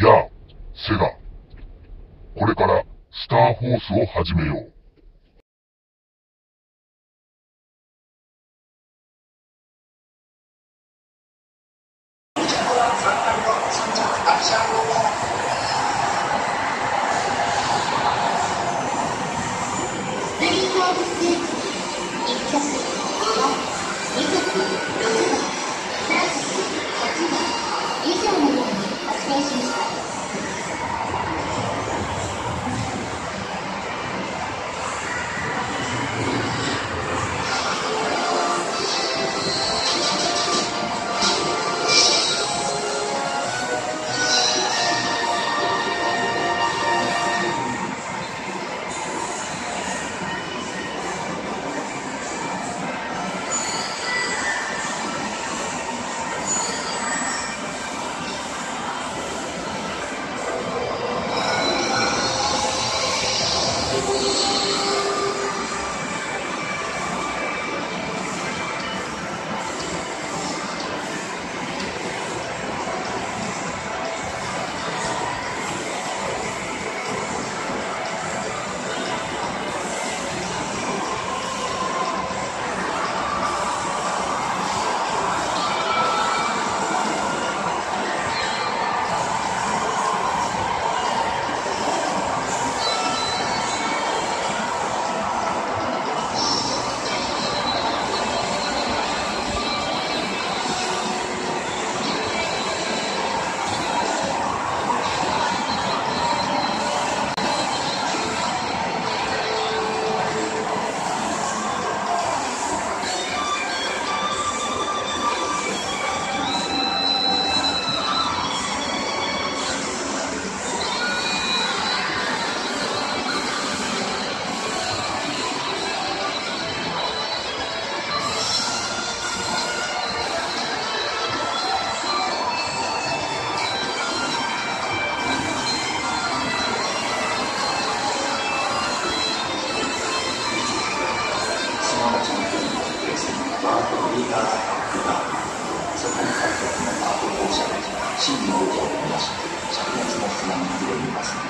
やあ、セガ。これから、スターフォースを始めよう。ブリ真理のことを思い出して、灼熱の砂に触れます。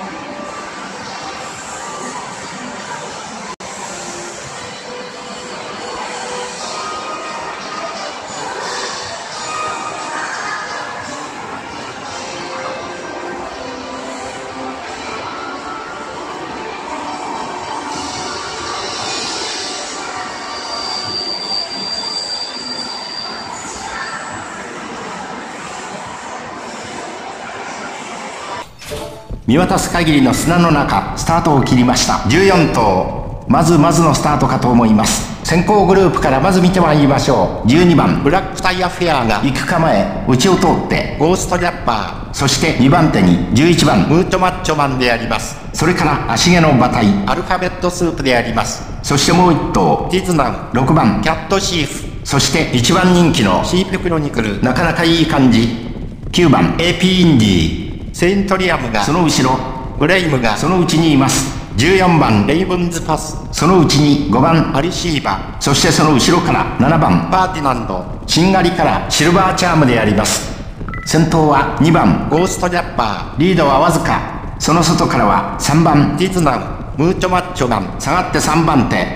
見渡す限りの砂の中スタートを切りました。14頭。まずまずのスタートかと思います。先行グループからまず見てまいりましょう。12番。ブラックタイヤフェアが行く構え内を通って。ゴーストラッパー。そして2番手に11番。ムートマッチョマンであります。それから足毛の馬体。アルファベットスープであります。そしてもう1頭。ディズナウ6番。キャットシーフ。そして1番人気のシープクロニクル。なかなかいい感じ。9番。AP インディセイントリアムがその後ろブレイムがそのうちにいます。14番レイブンズパス。そのうちに5番アリシーバ。そしてその後ろから7番。パーティナンド。しんがりからシルバーチャームであります。先頭は2番。ゴーストジャッパー。リードはわずか。その外からは3番。ディズナウムーチョマッチョマン。下がって3番手。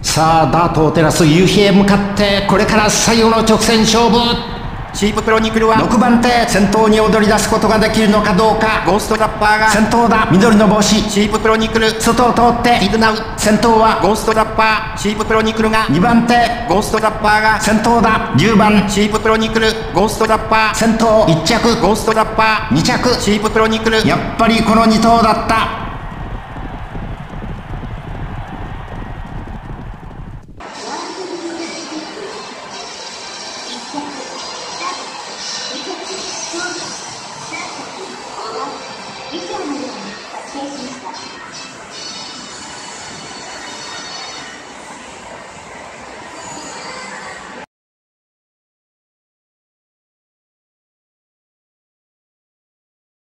さあダートを照らす夕日へ向かってこれから最後の直線勝負シープクロニクルは6番手先頭に踊り出すことができるのかどうか。ゴーストラッパーが。先頭だ。緑の帽子。シープクロニクル外を通ってイグナウ先頭は。ゴーストラッパー。シープクロニクルが。2番手。ゴーストラッパーが。先頭だ。10番。シープクロニクルゴーストラッパー。先頭1着。ゴーストラッパー。2着。シープクロニクルやっぱりこの2頭だった